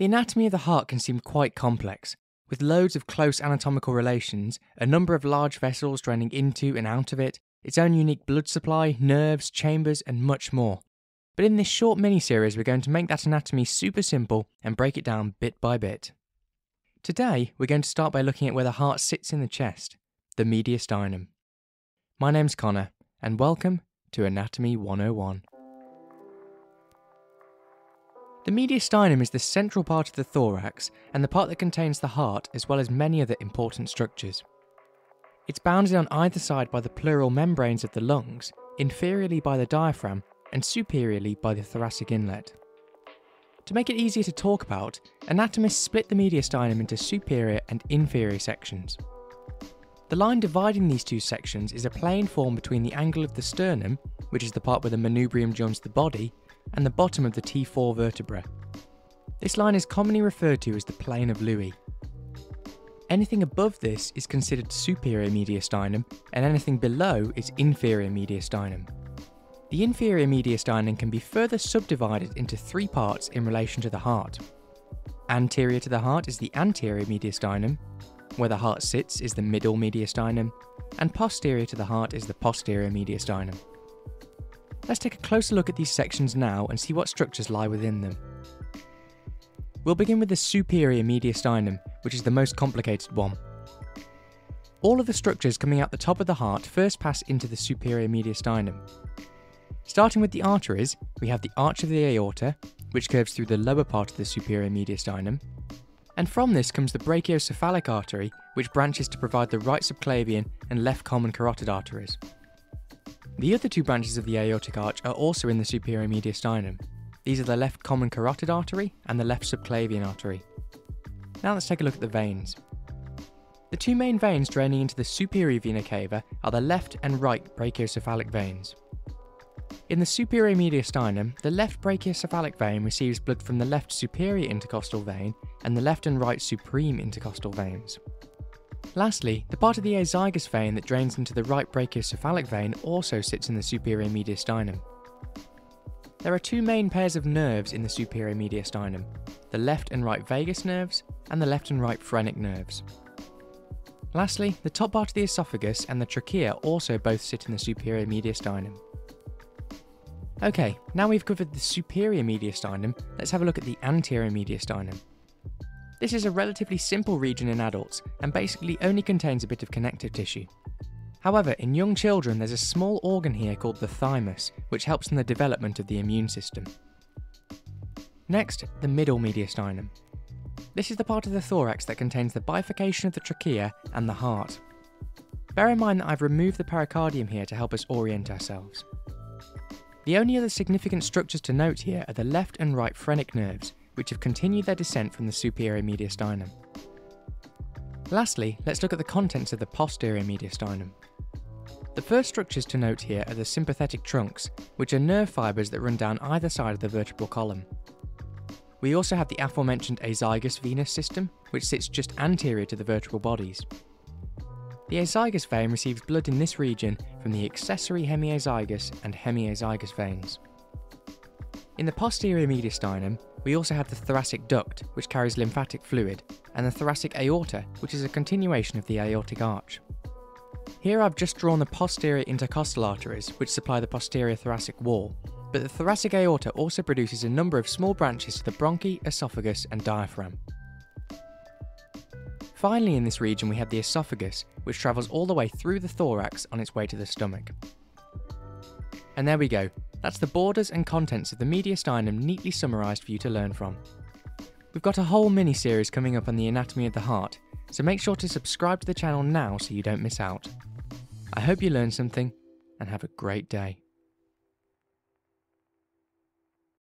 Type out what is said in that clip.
The anatomy of the heart can seem quite complex, with loads of close anatomical relations, a number of large vessels draining into and out of it, its own unique blood supply, nerves, chambers, and much more. But in this short mini series, we're going to make that anatomy super simple and break it down bit by bit. Today, we're going to start by looking at where the heart sits in the chest, the mediastinum. My name's Conor, and welcome to Anatomy 101. The mediastinum is the central part of the thorax and the part that contains the heart as well as many other important structures. It's bounded on either side by the pleural membranes of the lungs, inferiorly by the diaphragm, and superiorly by the thoracic inlet. To make it easier to talk about, anatomists split the mediastinum into superior and inferior sections. The line dividing these two sections is a plane formed between the angle of the sternum, which is the part where the manubrium joins the body, and the bottom of the T4 vertebra. This line is commonly referred to as the plane of Louis. Anything above this is considered superior mediastinum, and anything below is inferior mediastinum. The inferior mediastinum can be further subdivided into three parts in relation to the heart. Anterior to the heart is the anterior mediastinum, where the heart sits is the middle mediastinum, and posterior to the heart is the posterior mediastinum. Let's take a closer look at these sections now and see what structures lie within them. We'll begin with the superior mediastinum, which is the most complicated one. All of the structures coming out the top of the heart first pass into the superior mediastinum. Starting with the arteries, we have the arch of the aorta, which curves through the lower part of the superior mediastinum, and from this comes the brachiocephalic artery, which branches to provide the right subclavian and left common carotid arteries. The other two branches of the aortic arch are also in the superior mediastinum. These are the left common carotid artery and the left subclavian artery. Now let's take a look at the veins. The two main veins draining into the superior vena cava are the left and right brachiocephalic veins. In the superior mediastinum, the left brachiocephalic vein receives blood from the left superior intercostal vein and the left and right supreme intercostal veins. Lastly, the part of the azygos vein that drains into the right brachiocephalic vein also sits in the superior mediastinum. There are two main pairs of nerves in the superior mediastinum, the left and right vagus nerves and the left and right phrenic nerves. Lastly, the top part of the esophagus and the trachea also both sit in the superior mediastinum. Okay, now we've covered the superior mediastinum, let's have a look at the anterior mediastinum. This is a relatively simple region in adults and basically only contains a bit of connective tissue. However, in young children, there's a small organ here called the thymus, which helps in the development of the immune system. Next, the middle mediastinum. This is the part of the thorax that contains the bifurcation of the trachea and the heart. Bear in mind that I've removed the pericardium here to help us orient ourselves. The only other significant structures to note here are the left and right phrenic nerves, which have continued their descent from the superior mediastinum. Lastly, let's look at the contents of the posterior mediastinum. The first structures to note here are the sympathetic trunks, which are nerve fibres that run down either side of the vertebral column. We also have the aforementioned azygos venous system, which sits just anterior to the vertebral bodies. The azygos vein receives blood in this region from the accessory hemiazygos and hemiazygos veins. In the posterior mediastinum, we also have the thoracic duct, which carries lymphatic fluid, and the thoracic aorta, which is a continuation of the aortic arch. Here I've just drawn the posterior intercostal arteries, which supply the posterior thoracic wall, but the thoracic aorta also produces a number of small branches to the bronchi, esophagus, and diaphragm. Finally, in this region, we have the esophagus, which travels all the way through the thorax on its way to the stomach. And there we go, that's the borders and contents of the mediastinum neatly summarised for you to learn from. We've got a whole mini series coming up on the anatomy of the heart, so make sure to subscribe to the channel now so you don't miss out. I hope you learned something, and have a great day.